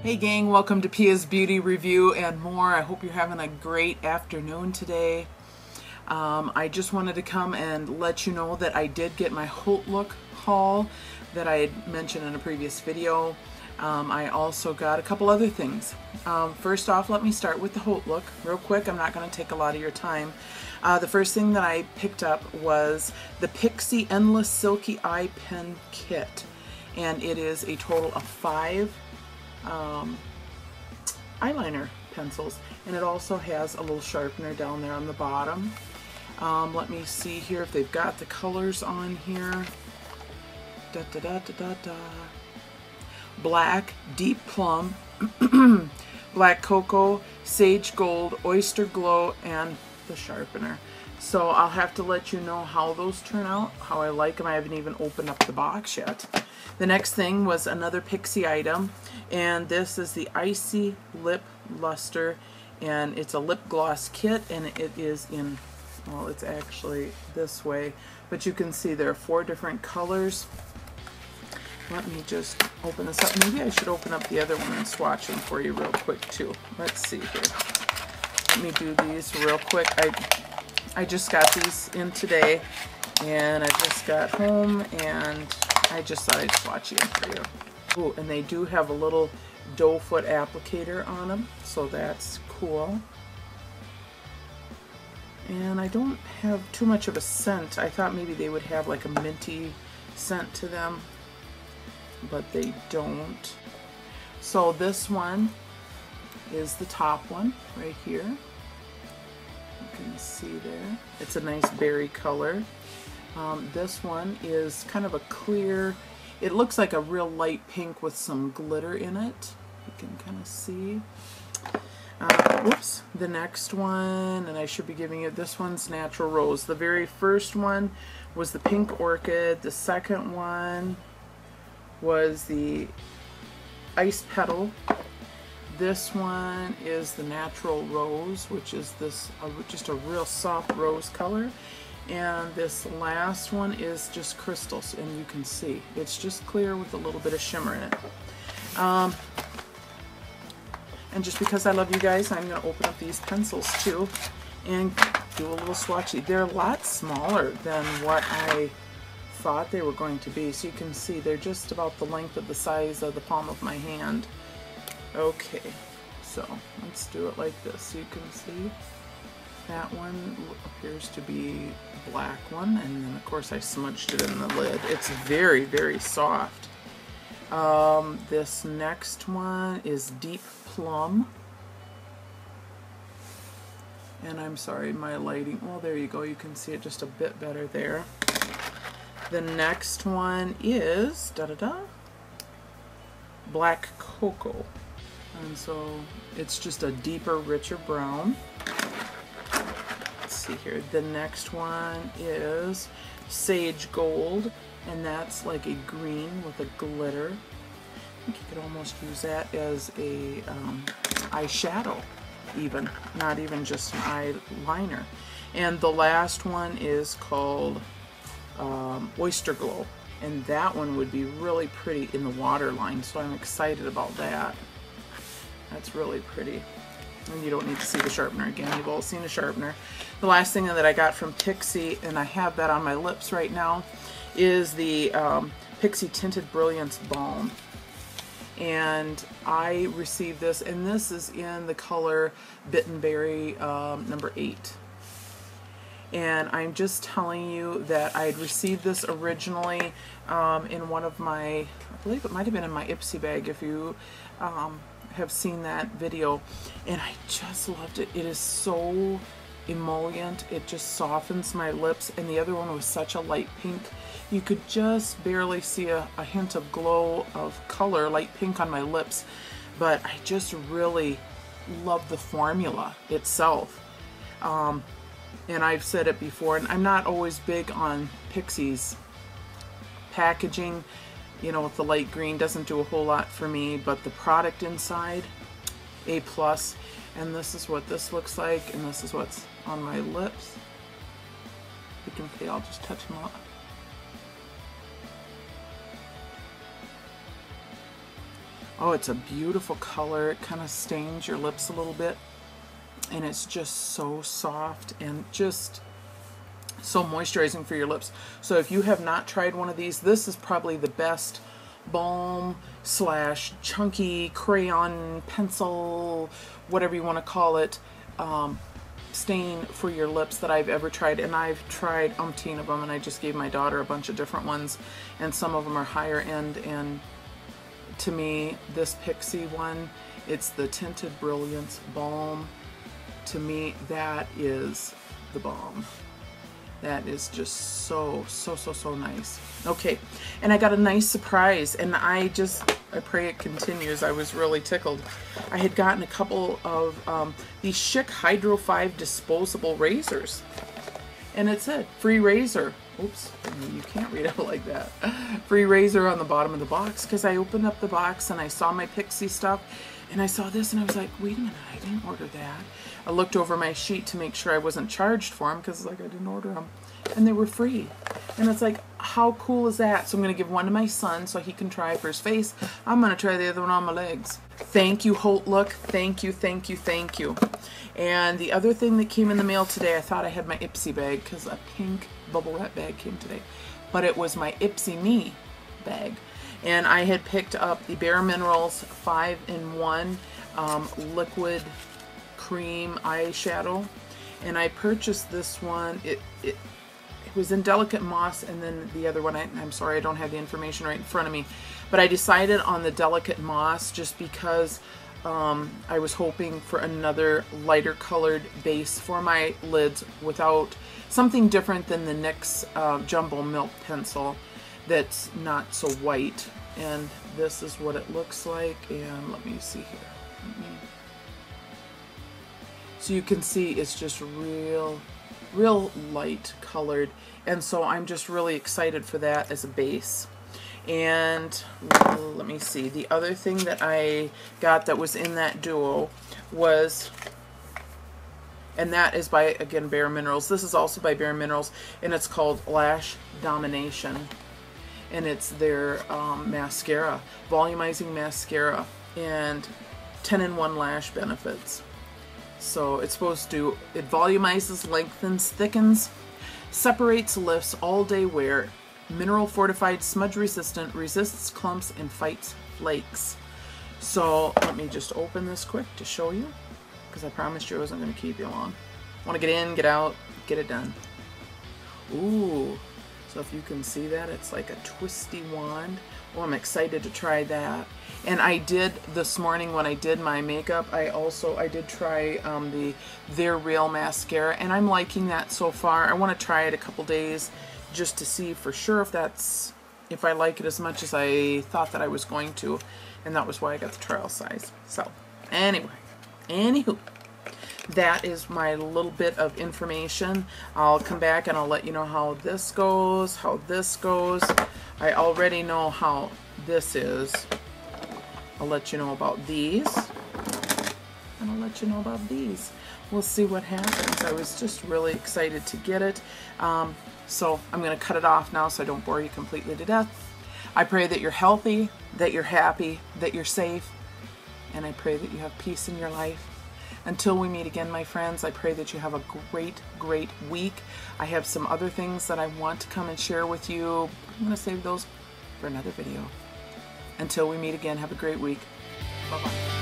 Hey gang, welcome to Pia's Beauty Review and more. I hope you're having a great afternoon today. Um, I just wanted to come and let you know that I did get my Hautelook haul that I had mentioned in a previous video. Um, I also got a couple other things. Um, first off, let me start with the Hautelook real quick. I'm not going to take a lot of your time. Uh, the first thing that I picked up was the Pixi Endless Silky Eye Pen Kit. And it is a total of five um, eyeliner pencils and it also has a little sharpener down there on the bottom. Um, let me see here if they've got the colors on here. Da, da, da, da, da, da. Black, Deep Plum, Black Cocoa, Sage Gold, Oyster Glow, and the sharpener. So I'll have to let you know how those turn out, how I like them. I haven't even opened up the box yet. The next thing was another Pixi item, and this is the Icy Lip Luster, and it's a lip gloss kit, and it is in, well, it's actually this way, but you can see there are four different colors. Let me just open this up. Maybe I should open up the other one and swatch them for you real quick too. Let's see here. Let me do these real quick. I I just got these in today and I just got home and I just thought I'd swatch them for you. Oh, and they do have a little doe foot applicator on them, so that's cool. And I don't have too much of a scent. I thought maybe they would have like a minty scent to them, but they don't. So this one is the top one right here. You can see there. It's a nice berry color. Um, this one is kind of a clear, it looks like a real light pink with some glitter in it. You can kind of see. Uh, whoops, the next one, and I should be giving you, this one's Natural Rose. The very first one was the Pink Orchid. The second one was the Ice Petal. This one is the Natural Rose, which is this uh, just a real soft rose color. And this last one is just crystals, and you can see it's just clear with a little bit of shimmer in it. Um, and just because I love you guys, I'm going to open up these pencils too and do a little swatchy. They're a lot smaller than what I thought they were going to be. So you can see they're just about the length of the size of the palm of my hand. Okay, so let's do it like this. So You can see that one appears to be black one, and then of course I smudged it in the lid. It's very, very soft. Um, this next one is Deep Plum. And I'm sorry, my lighting, well there you go, you can see it just a bit better there. The next one is, da-da-da, Black Cocoa. And so it's just a deeper, richer brown. Let's see here. The next one is Sage Gold, and that's like a green with a glitter. I think you could almost use that as a um, eyeshadow even, not even just an eyeliner. And the last one is called um, Oyster Glow, and that one would be really pretty in the waterline, so I'm excited about that. That's really pretty. And you don't need to see the sharpener again. You've all seen a sharpener. The last thing that I got from Pixi, and I have that on my lips right now, is the um, Pixi Tinted Brilliance Balm. And I received this, and this is in the color Bitten Berry um, number 8 and I'm just telling you that I had received this originally um, in one of my, I believe it might have been in my Ipsy bag if you um, have seen that video and I just loved it. It is so emollient. It just softens my lips and the other one was such a light pink. You could just barely see a, a hint of glow of color, light pink on my lips, but I just really love the formula itself. Um, and I've said it before, and I'm not always big on Pixi's packaging you know, with the light green doesn't do a whole lot for me, but the product inside, A+, plus. and this is what this looks like, and this is what's on my lips. You can see, I'll just touch them up. Oh, it's a beautiful color. It kind of stains your lips a little bit. And it's just so soft and just so moisturizing for your lips. So if you have not tried one of these, this is probably the best balm slash chunky crayon pencil, whatever you want to call it, um, stain for your lips that I've ever tried. And I've tried umpteen of them and I just gave my daughter a bunch of different ones. And some of them are higher end and to me, this Pixi one, it's the Tinted Brilliance Balm. To me, that is the balm. That is just so, so, so, so nice. Okay, and I got a nice surprise, and I just, I pray it continues. I was really tickled. I had gotten a couple of um, these Schick Hydro 5 disposable razors. And it said, free razor. Oops, you can't read it like that. Free razor on the bottom of the box because I opened up the box and I saw my Pixi stuff and I saw this and I was like, wait a minute, I didn't order that. I looked over my sheet to make sure I wasn't charged for them because like I didn't order them and they were free. And it's like, how cool is that? So I'm going to give one to my son so he can try for his face. I'm going to try the other one on my legs. Thank you, Hautelook. Thank you, thank you, thank you. And the other thing that came in the mail today, I thought I had my Ipsy bag because a pink bubble wrap bag came today. But it was my Ipsy Me bag. And I had picked up the Bare Minerals 5-in-1 um, liquid cream eyeshadow. And I purchased this one. It, it it was in Delicate Moss and then the other one, I, am sorry, I don't have the information right in front of me. But I decided on the Delicate Moss just because um, I was hoping for another lighter colored base for my lids without something different than the NYX uh, Jumbo Milk Pencil that's not so white. And this is what it looks like. And let me see here. Me... So you can see it's just real real light colored and so I'm just really excited for that as a base and let me see the other thing that I got that was in that duo was and that is by again Bare Minerals this is also by Bare Minerals and it's called Lash Domination and it's their um, mascara volumizing mascara and 10 in 1 lash benefits so it's supposed to, it volumizes, lengthens, thickens, separates, lifts all day wear, mineral fortified, smudge resistant, resists clumps, and fights flakes. So let me just open this quick to show you because I promised you I wasn't going to keep you long. Want to get in, get out, get it done. Ooh, if you can see that, it's like a twisty wand. Well, I'm excited to try that. And I did this morning when I did my makeup, I also, I did try um, the They're Real mascara and I'm liking that so far. I want to try it a couple days just to see for sure if that's, if I like it as much as I thought that I was going to. And that was why I got the trial size. So, anyway, anywho that is my little bit of information. I'll come back and I'll let you know how this goes, how this goes. I already know how this is. I'll let you know about these. And I'll let you know about these. We'll see what happens. I was just really excited to get it. Um, so I'm going to cut it off now so I don't bore you completely to death. I pray that you're healthy, that you're happy, that you're safe, and I pray that you have peace in your life. Until we meet again, my friends, I pray that you have a great, great week. I have some other things that I want to come and share with you. I'm going to save those for another video. Until we meet again, have a great week. Bye-bye.